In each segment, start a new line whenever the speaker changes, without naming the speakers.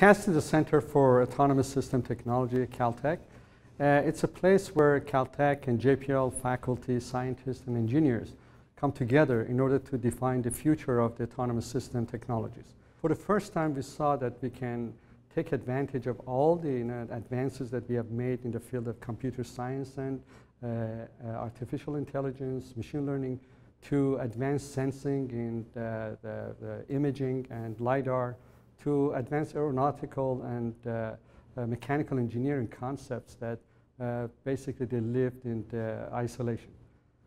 CAST is a Center for Autonomous System Technology at Caltech. Uh, it's a place where Caltech and JPL faculty, scientists, and engineers come together in order to define the future of the autonomous system technologies. For the first time, we saw that we can take advantage of all the you know, advances that we have made in the field of computer science and uh, uh, artificial intelligence, machine learning, to advanced sensing in the, the, the imaging and LiDAR, to advanced aeronautical and uh, uh, mechanical engineering concepts that uh, basically they lived in the isolation.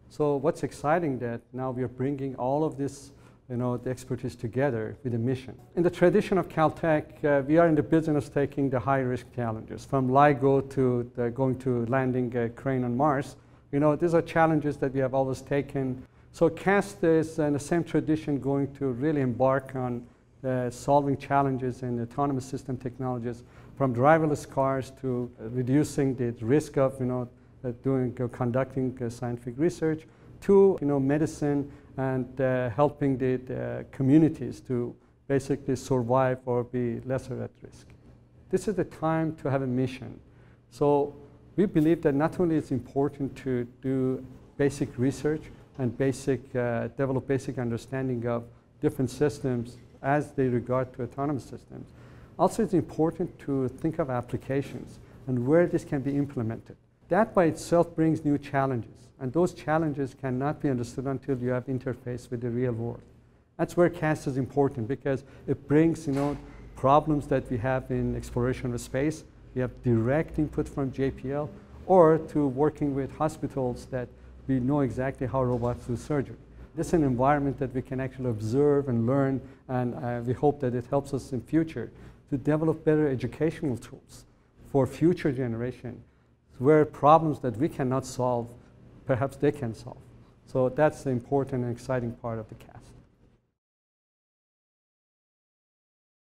So what's exciting that now we are bringing all of this, you know, the expertise together with a mission. In the tradition of Caltech, uh, we are in the business taking the high-risk challenges, from LIGO to going to landing a crane on Mars. You know, these are challenges that we have always taken. So CAST is in the same tradition going to really embark on uh, solving challenges in autonomous system technologies from driverless cars to uh, reducing the risk of you know uh, doing uh, conducting uh, scientific research to you know medicine and uh, helping the, the, communities to basically survive or be lesser at risk. This is the time to have a mission. So we believe that not only it's important to do basic research and basic develop basic understanding of different systems as they regard to autonomous systems. Also, it's important to think of applications and where this can be implemented. That by itself brings new challenges, and those challenges cannot be understood until you have interface with the real world. That's where CAST is important because it brings, you know, problems that we have in exploration of space. We have direct input from JPL, or to working with hospitals that we know exactly how robots do surgery. This is an environment that we can actually observe and learn, and uh, we hope that it helps us in future to develop better educational tools for future generation, where problems that we cannot solve, perhaps they can solve. So that's the important and exciting part of the CAST.